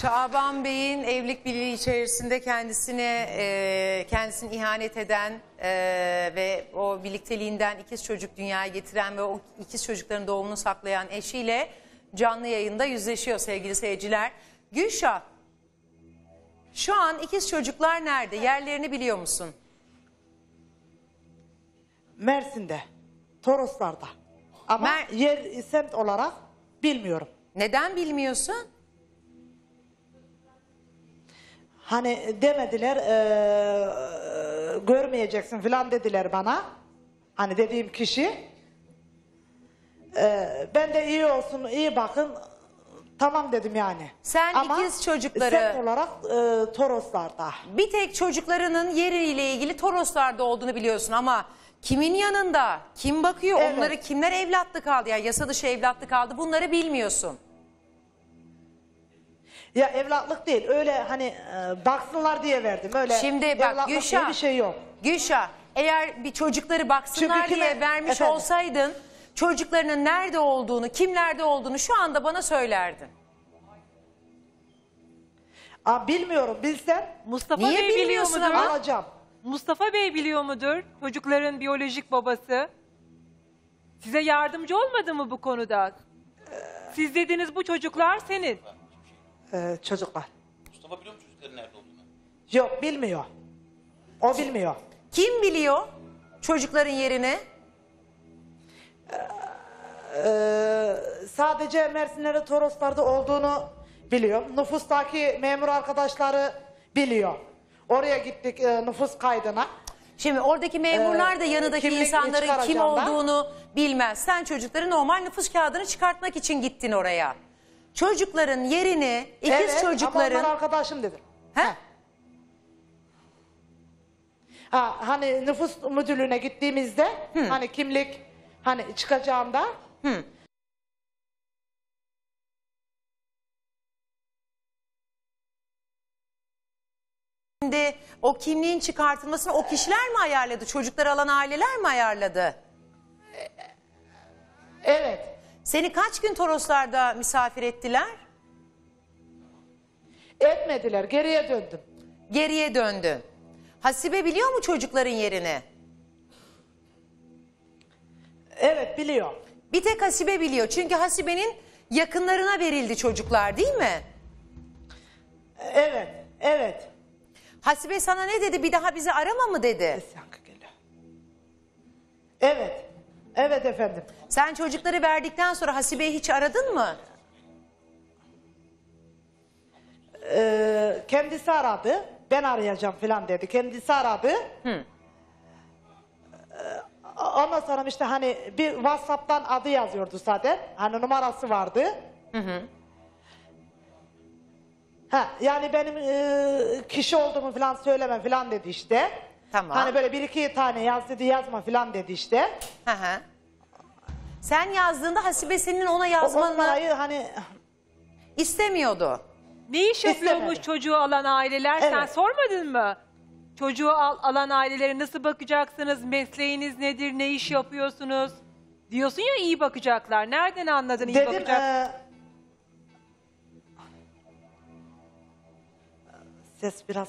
Şaban Bey'in evlilik birliği içerisinde kendisine e, kendisini ihanet eden e, ve o birlikteliğinden ikiz çocuk dünyaya getiren ve o ikiz çocukların doğumunu saklayan eşiyle canlı yayında yüzleşiyor sevgili seyirciler. Gülşah, şu an ikiz çocuklar nerede? Yerlerini biliyor musun? Mersin'de, Toroslar'da. Ama Mer- yer semt olarak bilmiyorum. Neden bilmiyorsun? Hani demediler eee, görmeyeceksin falan dediler bana. Hani dediğim kişi. Eee, ben de iyi olsun, iyi bakın. Tamam dedim yani. Sen Ama ikiz çocukları- semt olarak eee, Toroslar'da. Bir tek çocuklarının yeriyle ilgili Toroslar'da olduğunu biliyorsun ama kimin yanında, kim bakıyor, Evet. onları kimler evlatlık aldı ya yasa dışı evlatlık aldı bunları bilmiyorsun. Ya evlatlık değil öyle hani eee, baksınlar diye verdim. Öyle Şimdi bak evlatlık diye Gülşah, bir şey yok. Gülşah eğer bir çocukları baksınlar Çünkü diye kime- vermiş Efendim? olsaydın çocuklarının nerede olduğunu, kimlerde olduğunu şu anda bana söylerdin. Aa, bilmiyorum bilsem Mustafa Niye Bey biliyor bilmiyorsun mudur? ama? alacağım. Mustafa Bey biliyor mudur? Çocukların biyolojik babası. Size yardımcı olmadı mı bu konuda? Siz dediniz bu çocuklar senin. Eee, çocuklar. Mustafa biliyor mu çocukların nerede olduğunu? Yok bilmiyor. O bilmiyor. Kim biliyor çocukların yerini? Ee, sadece Mersinlere Toroslar'da olduğunu biliyorum. Nüfustaki memur arkadaşları biliyor. Oraya gittik e, nüfus kaydına. Şimdi oradaki memurlar da Ee, yanındaki kimlik insanların kim çıkaracağım ben. olduğunu bilmez. Sen çocukları normal nüfus kağıdını çıkartmak için gittin oraya. Çocukların yerini, ikiz evet, çocukların... onlar arkadaşım dedim. He? Ha, hani nüfus müdürlüğüne gittiğimizde hani kimlik hani çıkacağımda Şimdi o kimliğin çıkartılmasını o kişiler mi ayarladı? Çocukları alan aileler mi ayarladı? evet Seni kaç gün Toroslar'da misafir ettiler? etmediler geriye döndüm. Geriye döndün. Hasibe biliyor mu çocukların yerini? Evet biliyor. Bir tek Hasibe biliyor. Çünkü Hasibe'nin yakınlarına verildi çocuklar değil mi? Evet evet. Hasibe sana ne dedi? Bir daha bizi arama mı dedi? Ses yankı geliyor. Evet. Evet efendim. Sen çocukları verdikten sonra Hasibe'yi hiç aradın mı? Ee, kendisi aradı. Ben arayacağım falan dedi. Kendisi aradı. Ee, Ondan sonra işte hani bir Whatsapp'tan adı yazıyordu zaten. Hani numarası vardı. Ha, yani benim e, kişi olduğumu falan söyleme falan dedi işte. Tamam. Hani böyle bir iki tane yaz dedi yazma falan dedi işte. Hı hı. Sen yazdığında Hasibe senin ona O, yazmanı numarayı hani istemiyordu. Ne iş yapıyormuş İstemedi. çocuğu alan aileler? Sen Evet. sormadın mı? Çocuğu al- alan ailelere nasıl bakacaksınız? Mesleğiniz nedir? Ne iş yapıyorsunuz? Diyorsun ya iyi bakacaklar. Nereden anladın iyi dedim bakacak? e, ses biraz.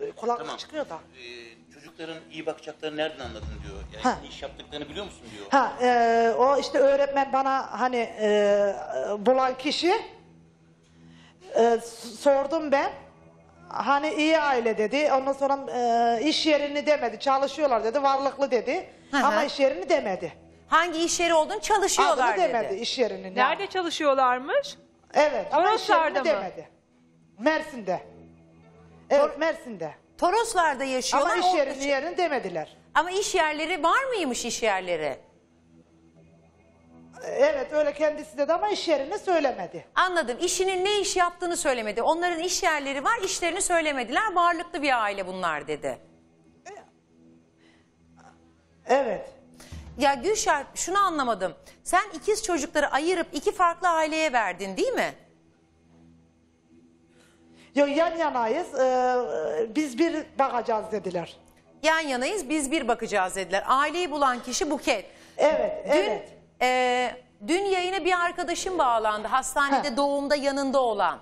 E, kulaklık Tamam. çıkıyor da. Ee, çocukların iyi bakacaklarını nereden anladın diyor. Yani Ha. iş yaptıklarını biliyor musun diyor. Ha e, o işte öğretmen bana hani e, e, bulan kişi e, s- sordum ben. Hani iyi aile dedi. Ondan sonra e, iş yerini demedi. Çalışıyorlar dedi. Varlıklı dedi. Hı hı. Ama iş yerini demedi. Hangi iş yeri olduğunu çalışıyorlar Adını demedi dedi. iş yerinin. yani. Nerede çalışıyorlarmış? Evet ama iş Toroslar'da yerini mı? demedi. Mersin'de. Evet Mersin'de. Toroslar'da yaşıyorlar. Ama iş orada yerini ç- yerini demediler. Ama iş yerleri var mıymış iş yerleri? Evet öyle kendisi dedi ama iş yerini söylemedi. Anladım. İşinin ne iş yaptığını söylemedi. Onların iş yerleri var, işlerini söylemediler. Varlıklı bir aile bunlar dedi. Evet. Ya Gülşah şunu anlamadım. Sen ikiz çocukları ayırıp iki farklı aileye verdin değil mi? Yok yan yanayız. ee, biz bir bakacağız dediler. Yan yanayız biz bir bakacağız dediler. Aileyi bulan kişi Buket. Evet, Dün, evet. e, dün yayına bir arkadaşım bağlandı. Hastanede Heh. doğumda yanında olan.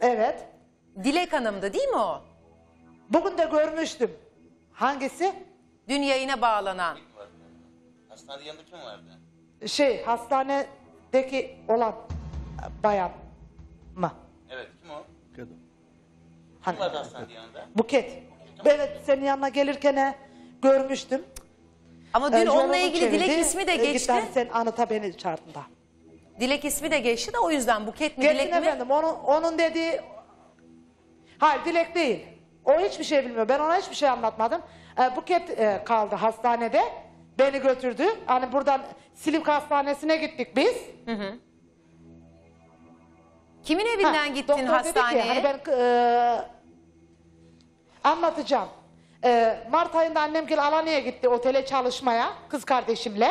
Evet. Dilek Hanım'dı değil mi o? Bugün de görmüştüm. Hangisi? Dün yayına bağlanan. Hastanede yanında kim vardı? Şey hastanedeki olan e, bayan mı? Evet kim o? Hani, Kim vardı hastanede yanında? Buket. Evet senin yanına gelirken e, görmüştüm. Ama dün E, onunla yolunu ilgili Dilek çevirdi. ismi de E, geçti. hani sen anıta beni çağırdın da. Dilek ismi de geçti de o yüzden Buket mi Geçsin Dilek mi? efendim onun, onun dediği hayır dilek değil. O hiçbir şey bilmiyor. Ben ona hiçbir şey anlatmadım. E, Buket e, kaldı hastanede. Beni götürdü. Hani buradan Silivri Hastanesi'ne gittik biz. Kimin evinden gittin doktor dedi ki, hastaneye? hani ben e, anlatacağım. E, Mart ayında annem gel Alanya'ya gitti otele çalışmaya kız kardeşimle.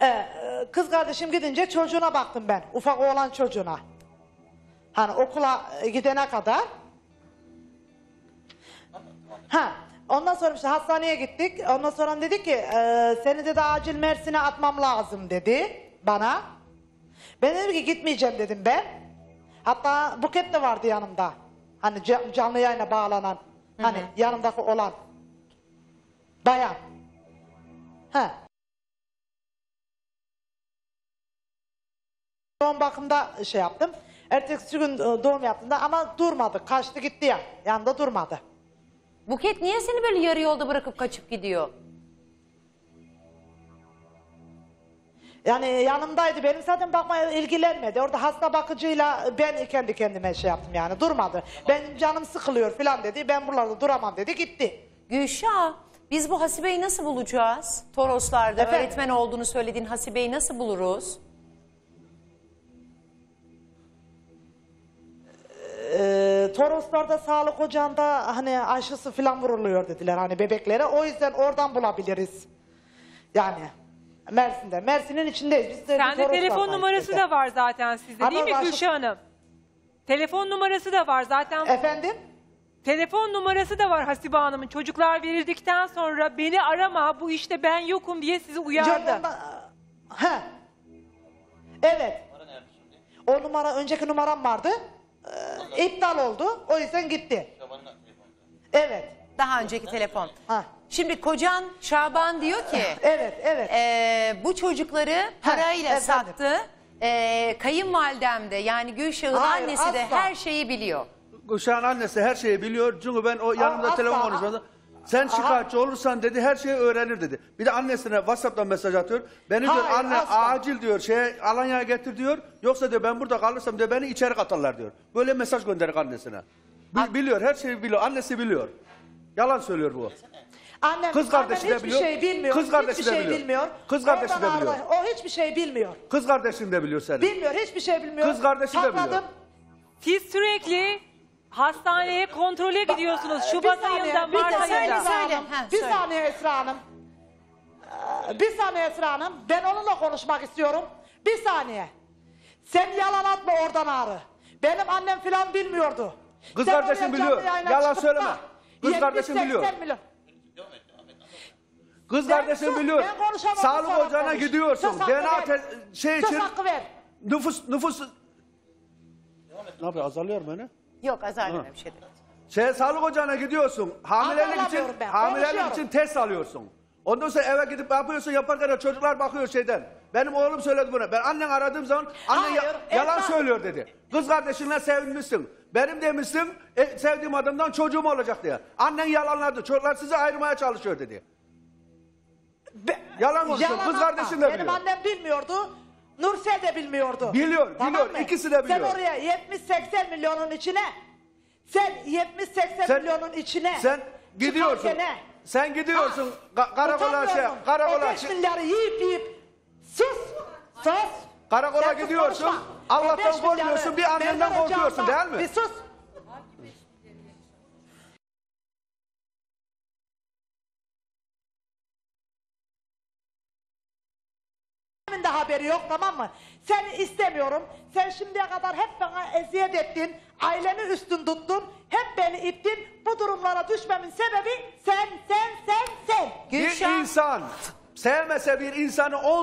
E, e, kız kardeşim gidince çocuğuna baktım ben. Ufak oğlan çocuğuna. Hani okula gidene kadar. Ha. Ondan sonra işte hastaneye gittik. Ondan sonra dedi ki e, seni dedi acil Mersin'e atmam lazım dedi bana. Ben dedim ki gitmeyeceğim dedim ben. Hatta Buket de vardı yanımda. Hani ca- canlı yayına bağlanan. Hani yanımdaki olan. Bayan. Ha. Doğum bakımda şey yaptım. Ertesi gün e, doğum yaptığında ama durmadı. Kaçtı gitti ya. Yanında durmadı. Buket niye seni böyle yarı yolda bırakıp kaçıp gidiyor? Yani yanımdaydı benim zaten bakmaya ilgilenmedi. Orada hasta bakıcıyla ben kendi kendime şey yaptım yani durmadı. Benim canım sıkılıyor falan dedi. Ben buralarda duramam dedi gitti. Gülşah biz bu Hasibe'yi nasıl bulacağız? Toroslarda Efendim? öğretmen olduğunu söylediğin Hasibe'yi nasıl buluruz? Ee, Toroslarda sağlık ocağında hani aşısı falan vuruluyor dediler hani bebeklere. O yüzden oradan bulabiliriz. Yani Mersin'de. Mersin'in içindeyiz. Biz de Sende telefon numarası da var zaten sizde Ama değil mi başka- Gülşah Hanım? Telefon numarası da var zaten. Efendim? Telefon numarası da var Hasibe Hanım'ın. Çocuklar verildikten sonra beni arama bu işte ben yokum diye sizi uyardı. Ondan- Ha. Evet. O numara önceki numaram vardı. Ee, iptal oldu. O yüzden gitti. Evet. Daha önceki telefon. Ha. Şimdi kocan Şaban diyor ki Evet, evet. eee, bu çocukları parayla efendim. sattı. Eee kayınvalidem de yani Gülşah'ın Hayır, annesi de asla. her şeyi biliyor. Uşağın annesi her şeyi biliyor. Çünkü ben o yanımda asla. telefon konuşmadım. Sen şikayetçi olursan dedi her şeyi öğrenir dedi. Bir de annesine WhatsApp'tan mesaj atıyor. Beni diyor Hayır, anne asla. acil diyor şey Alanya'ya getir diyor. Yoksa diyor ben burada kalırsam diyor beni içeri katarlar diyor. Böyle mesaj gönderir annesine. Bi- biliyor her şeyi biliyor. Annesi biliyor. Yalan söylüyor bu. Annem, Kız kardeşi annem de hiçbir biliyor. şey bilmiyor. Kız kardeşi hiçbir de şey biliyor. bilmiyor. Kız kardeşi de biliyor. O hiçbir şey bilmiyor. Kız kardeşin de biliyor seni. Bilmiyor, hiçbir şey bilmiyor. Kız kardeşi de biliyor. Sakladım. Siz sürekli hastaneye kontrole gidiyorsunuz. Bir Şubat saniye, ayında, bir Mart saniye ayında. Esra Söyle, Hanım. ha, bir söyle. saniye Esra Hanım. Ee, Bir saniye Esra Hanım. Ben onunla konuşmak istiyorum. Bir saniye. Sen yalan atma oradan ağrı. Benim annem falan bilmiyordu. Kız Sen kardeşin biliyor. yayına Yalan çıkıp söyleme. Kız 70, kardeşin biliyor. 80 milyon. Kız Ben kardeşin sus, biliyor. ben konuşamam, Sağlık sen ocağına gidiyorsun. Söz hakkı DNA ver. te- şey Söz için hakkı ver. nüfus nüfus ne yapıyor azalıyor mu beni? Yok azar bir şey değil. Şey sağlık ocağına gidiyorsun. Hamilelik için Azarlamıyorum ben, hamilelik konuşuyorum. için test alıyorsun. Ondan sonra eve gidip yapıyorsun yaparken de çocuklar bakıyor şeyden. Benim oğlum söyledi bunu. Ben annen aradığım zaman annen ya- Hayır, yalan Esra- söylüyor dedi. Kız kardeşinle sevinmişsin. Benim demişsin e, sevdiğim adamdan çocuğum olacak diye. Annen yalanladı. Çocuklar sizi ayırmaya çalışıyor dedi. Be- Yalan konuşuyor. Kız atma. kardeşin de Benim biliyor. annem bilmiyordu. Nursel de bilmiyordu. Biliyor, biliyor. İkisi de biliyor. Sen oraya 70-80 milyonun içine sen 70-80 Sen- milyonun içine Sen gidiyorsun. çıkarken ne? Sen gidiyorsun Ha, ka- karakola şey karakola 5 milyarı yiyip yiyip sus sus. Karakola Sen sus, gidiyorsun, konuşma. Allah'tan beş milyarı korkuyorsun, bir annenden korkuyorsun, değil mi? Bir sus. De haberi yok tamam mı? Seni istemiyorum. Sen şimdiye kadar hep bana eziyet ettin. Aileni üstün tuttun. Hep beni ittin. Bu durumlara düşmemin sebebi sen, sen, sen, sen. Bir insan sevmese bir insanı on